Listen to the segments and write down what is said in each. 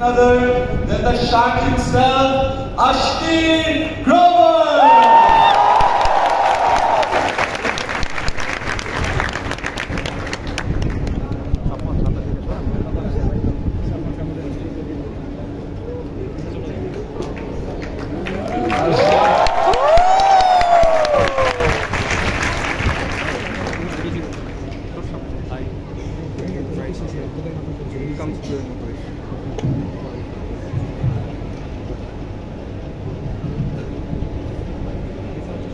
other than the shark himself, Ashneer Grover.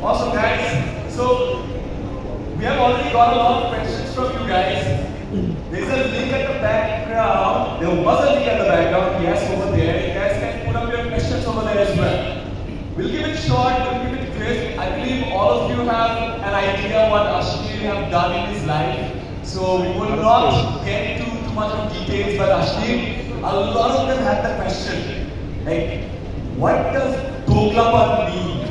Awesome, guys. So, we have already got a lot of questions from you guys. There's a link at the background. There was a link at the background, yes, over there. You guys can put up your questions over there as well. We'll give it short, we'll give it crisp. I believe all of you have an idea what Ashneer have done in his life. So we will not get into too much of details, but Ashneer, a lot of them had the question. Like, what does Doglapan mean?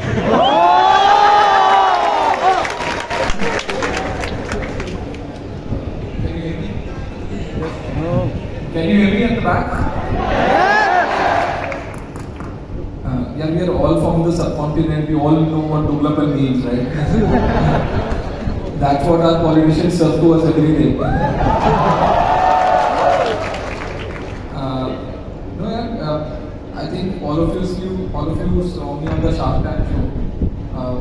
Can you hear me? Yes. Can you hear me at the back? Uh, yeah, we are all from the subcontinent. We all know what Doglapan means, right? That's what our politicians serve to us every day. Uh, no, yeah, uh, I think all of you, all of you saw me on the Shark Tank show. Uh,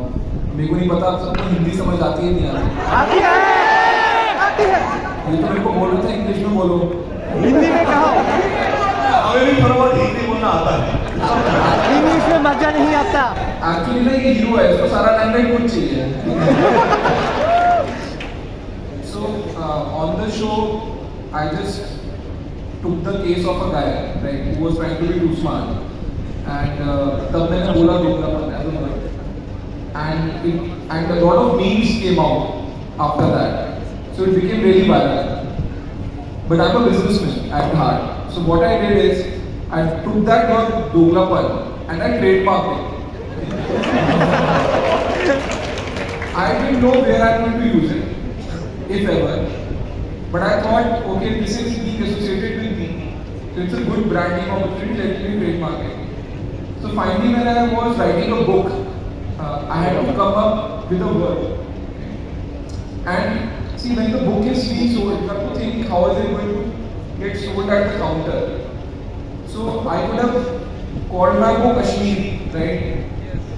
मेरे को नहीं पता आप सबको हिंदी समझ आती है नहीं आती आती है आती है। ये तो मेरे को बोल रहे थे इंग्लिश में बोलो। हिंदी में कहो। हमें भी थोड़ा बहुत हिंदी बोलना आता है। इंग्लिश में मज़ा नहीं आता। एक्चुअली ना ये हीरो है इसको सारा लैंग्वेज कुछ चाहिए। on the show, I just took the case of a guy, right, who was trying to be too smart. And uh, and it, and a lot of memes came out after that. So it became really viral. But I'm a businessman at heart. So what I did is I took that word Doglapan and I trademarked it. I didn't know where I'm going to use it, if ever. But I thought, okay, this is being associated with me. So it's a good branding opportunity, let me trademark it. So finally, when I was writing a book, uh, I had to come up with a word. And see, when the book is being sold, you have to think how is it going to get sold at the counter. So I could have called my book Kashmir, right?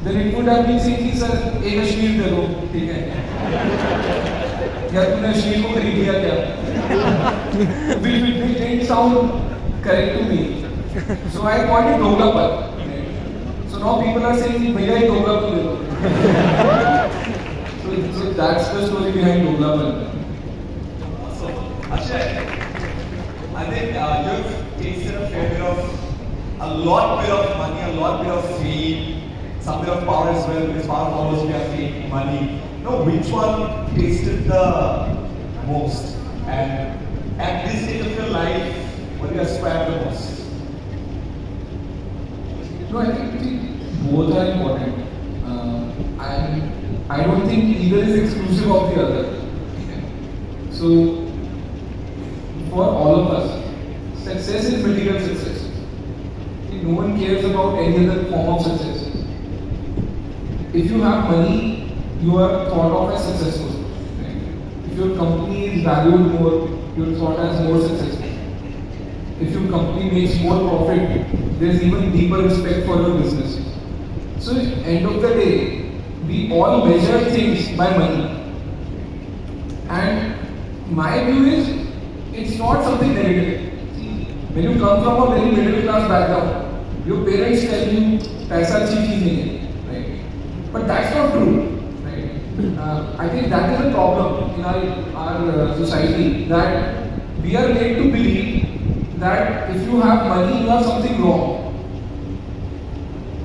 Then it would have been saying sir एक कश्मीर दे दो ठीक है या तूने कश्मीर को खरीद लिया क्या which which which didn't sound correct to me so I called it Doglapan so now people are saying भैया ये Doglapan दे दो so, so that's the story behind Doglapan So, Akshay, I think uh, you've tasted a fair bit of, a lot bit of money, a lot bit of fame, some bit of power as well, because power follows fame, money. No, which one tasted the most? And at this stage of your life, what do you aspire the most? No, I think, think both are important. Uh, and I don't think either is exclusive of the other. So, for all of us, success is material success. No one cares about any other form of success. If you have money, you are thought of as successful. Right? If your company is valued more, you're thought as more successful. If your company makes more profit, there's even deeper respect for your business. So end of the day, we all measure things by money. And my view is, it's not something negative. When you come from a very middle class background, your parents tell you, paisa cheap right? But that's not true. Uh, I think that is a problem in our our uh, society that we are made to believe that if you have money, you have something wrong.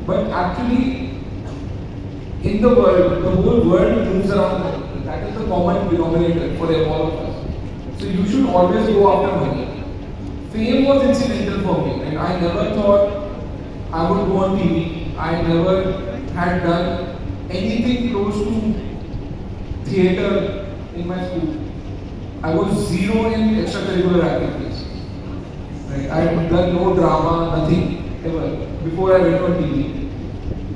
But actually, in the world, the whole world moves around money. That is the common denominator for all of us. So you should always go after money. Fame was incidental for me, and I never thought I would go on TV. I never had done anything close to theatre in my school. I was zero in extracurricular activities. Right? I had done no drama, nothing ever before I went on TV.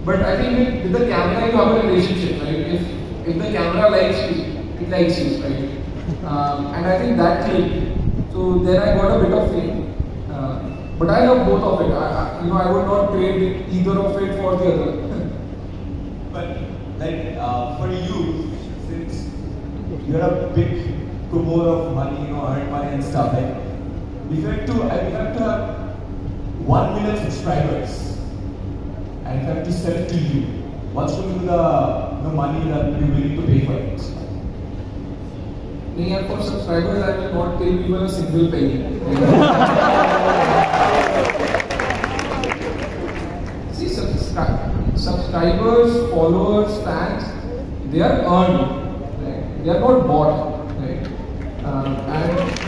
But I think with, with the camera you have a relationship, right? If if the camera likes you, it likes you, right? Um, and I think that clicked. So then I got a bit of fame. Uh, but I love both of it. I, I, you know, I would not trade either of it for the other. But like uh, for you, you're a big promoter of money, you know, earn money and stuff, like if you have to, if you have to have one million subscribers, and if I have to sell it to you, what's going to be the the money that you're willing to pay for it? नहीं यार for subscribers I will not pay even a single penny. See, subscri- subscribers, followers, fans, they are earned. Right? They are not bought. Right? Um, and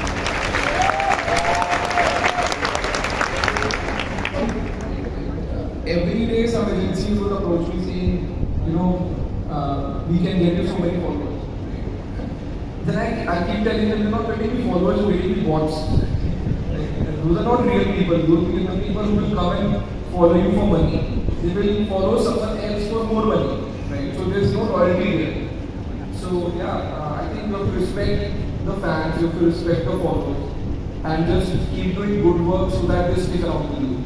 every day some agencies would approach me saying, you know, uh, we can get you so many followers. Then I, I keep telling them, you're not getting followers, you're getting me bots. Those are not real people. Those are people who will come and follow you for money. They will follow someone else for more money. Right? So there's no loyalty there. So yeah, uh, I think you have to respect the fans, you have to respect the followers, and just keep doing good work so that this stick around with you.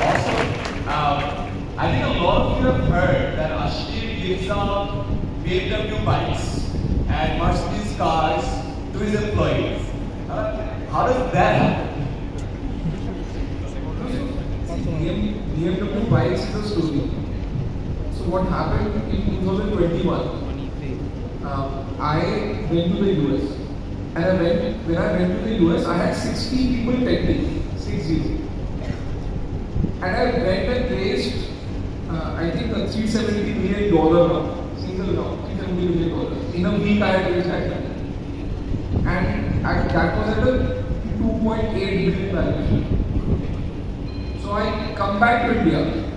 Also, um, I think a lot of you have heard that Ashneer gives out BMW bikes and Mercedes cars to his employees. Uh, how does that happen? BMW bikes is a story. What happened in 2021? Um, I went to the US, and I went when I went to the US, I had 60 people six zero, and I went and raised, uh, I think a 370 million dollar single round, 370 million dollars. In a week, I had raised that and at, that was at a 2.8 billion valuation. So I come back to India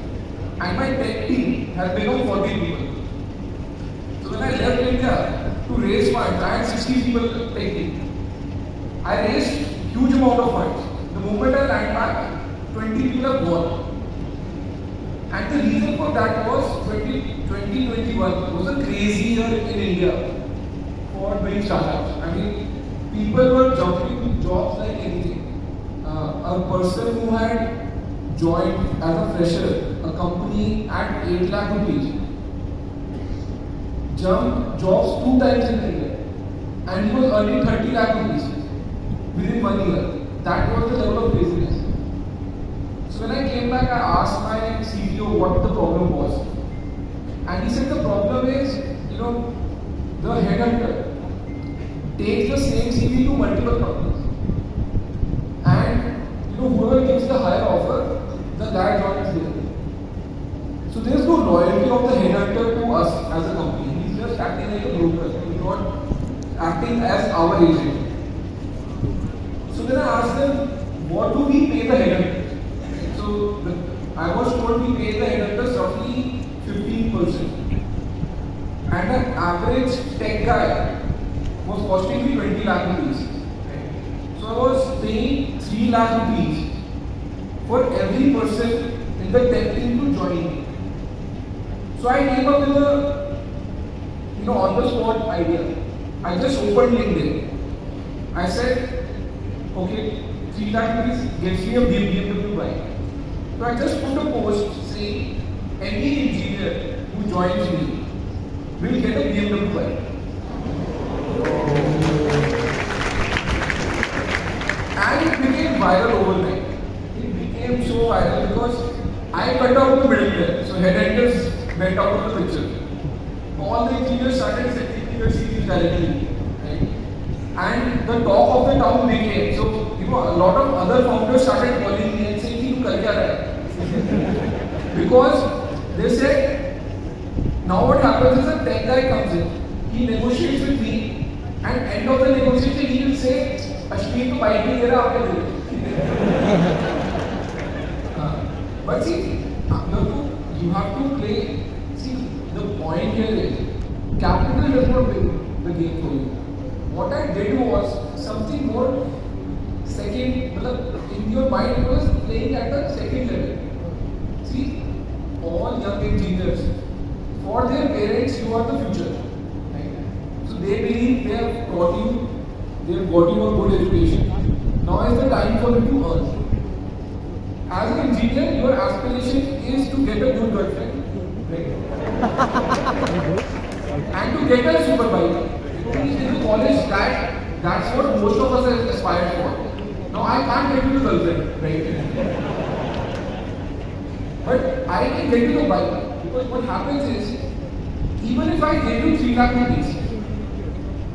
and my team has become 40 people. So when I left India to raise funds, I had 60 people tech team. I raised huge amount of funds. The moment I land back, 20 people have gone. And the reason for that was 20, 2021 was a crazy year in India for doing startups. I mean, people were jumping to jobs like anything. Uh, a person who had joined as a fresher company at 8 lakh rupees jumped jobs two times in a and he was earning 30 lakh rupees within one year. That was the level of business. So when I came back, I asked my CEO what the problem was. And he said the problem is, you know, the headhunter takes the same CV to multiple companies. And you know, whoever gives the higher offer, the guy joins there. So there is no loyalty of the headhunter to us as a company. He's just acting like a broker. He's not acting as our agent. So then I asked them, what do we pay the headhunters? So the, I was told we pay the head headhunters roughly 15%. And an average tech guy was costing me 20 lakh rupees. So I was paying 3 lakh rupees for every person in the tech team to join me. So I came up with a, you know, on the spot idea. I just opened LinkedIn. I said, okay, 3 lakh rupees gets me a BMW bike. So I just put a post saying, any engineer who joins me will get a BMW bike. And it became viral overnight. It became so viral because I cut out the middle middleman. So headhunters went out of the picture. All the engineers started sending their CVs directly. Right? And the talk of the town became so you know a lot of other founders started calling me and saying, क्या रहा है because they said now what happens is a tech guy comes in he negotiates with me and end of the negotiation he will say तो bike नहीं दे रहा आपने दे हाँ, but see you to you have to play see the point here is capital does not win the game for you. What I did was something more second, in your mind it was playing at a second level. See, all young engineers, for their parents you are the future. So they believe they have taught you, they have got you a good education. Now is the time for you to earn. As an engineer, your aspiration is to get a good girlfriend. Right? to a super bike. In the college, that that's what most of us are aspire for. Now I can't get you the right? But I can get you the bike because what happens is, even if I get you three lakh rupees,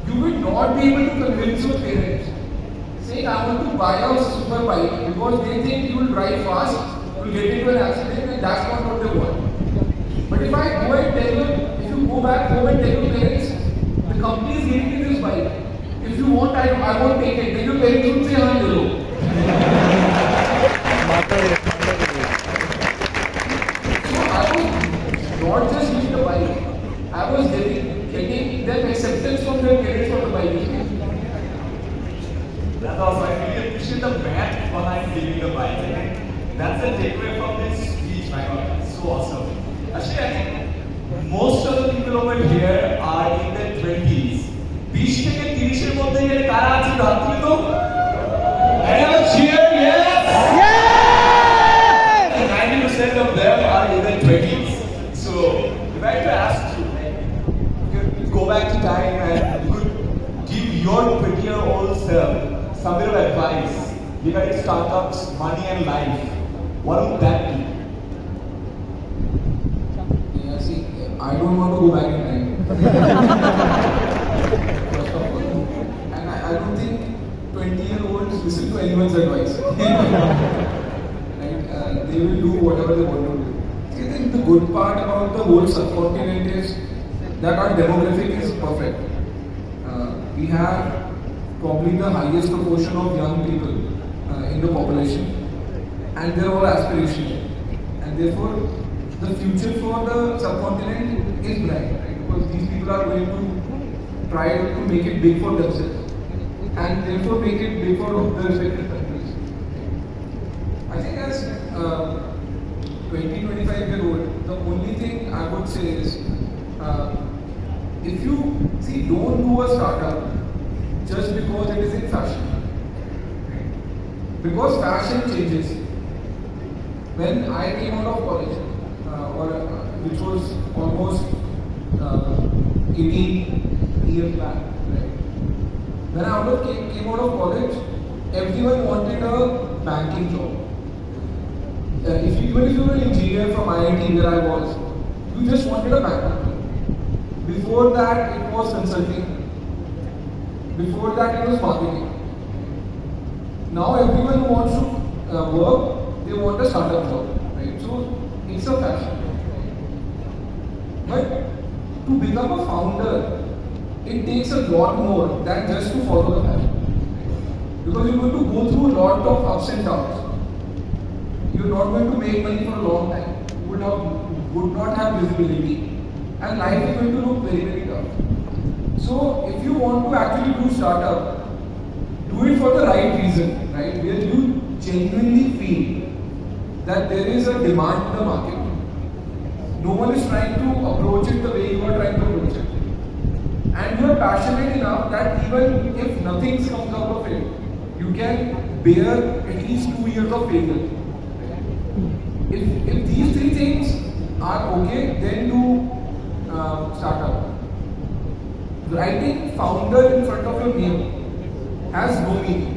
you will not be able to convince your parents saying I want to buy a super bike because they think you will drive fast, you will get into an accident, and that's not what they want. But if I go and tell go back home and tell your parents, the company is giving you this bike. If you want, I, I won't take it. Then your parents would say, हाँ ले लो. So I was not just giving the bike. I was getting, getting their acceptance from their parents for the bike. That's also, I really appreciate the math behind giving the bike. I think that's the takeaway from this speech, my God. It's so awesome. Actually, I think most of the people over here are in their 20s. বিশ থেকে তিরিশের মধ্যে গেলে কারা আছে হাত তুলে তো And have a cheer, yes! 90% of them are in their 20s. So, if I had to ask you, like, you could go back to time and you could give your 20 year old self some bit of advice regarding startups, money, and life, what would that be? I don't want to go back in time. First of all. And I, I don't think 20 year olds listen to anyone's advice. right? Uh, they will do whatever they want to do. I think the good part about the whole subcontinent is that our demographic is perfect. Uh, we have probably the highest proportion of young people uh, in the population, and they're all aspirational. And therefore, the future for the subcontinent is bright, right? Because these people are going to try to make it big for themselves, and therefore make it big for the respective countries. I think as uh, 20, 25 year old, the only thing I would say is, uh, if you see, don't do a startup just because it is in fashion. Because fashion changes. When I came out of college, or uh, which was almost uh, 18 years back, right? When I came, came out of college, everyone wanted a banking job. Uh, if you, even if you were an engineer from IIT where I was, you just wanted a job. Before that, it was consulting. Before that, it was marketing. Now, everyone who wants to uh, work, they want a startup job, right? So, it's a fashion. But to become a founder, it takes a lot more than just to follow the fashion. Because you're going to go through a lot of ups and downs. You're not going to make money for a long time. You would, have, would not have visibility. And life is going to look very, very tough. So if you want to actually do startup, do it for the right reason, right? Where you genuinely feel that there is a demand in the market. No one is trying to approach it the way you are trying to approach it. And you are passionate enough that even if nothing comes out of it, you can bear at least two years of failure. If, if these three things are okay, then do uh, startup. Writing founder in front of your name has no meaning.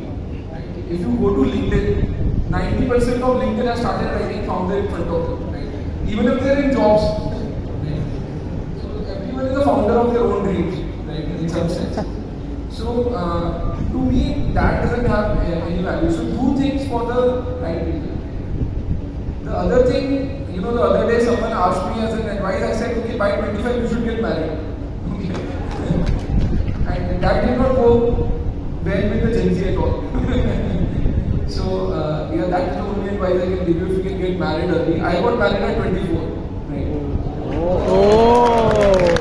If you go to LinkedIn, 90% of LinkedIn has started writing founder in front of them. Right? Even if they're in jobs. Right? So everyone is a founder of their own dreams, right? In some sense. So uh, to me, that doesn't have any value. So do things for the right reason. The other thing, you know, the other day someone asked me as an advice, I said, okay, by 25 you should get married. Okay. and that did not go well with the Gen Z at all. so, uh, yeah, that's the only advice I can give you if you can get married early. I got married at 24. Right. Oh.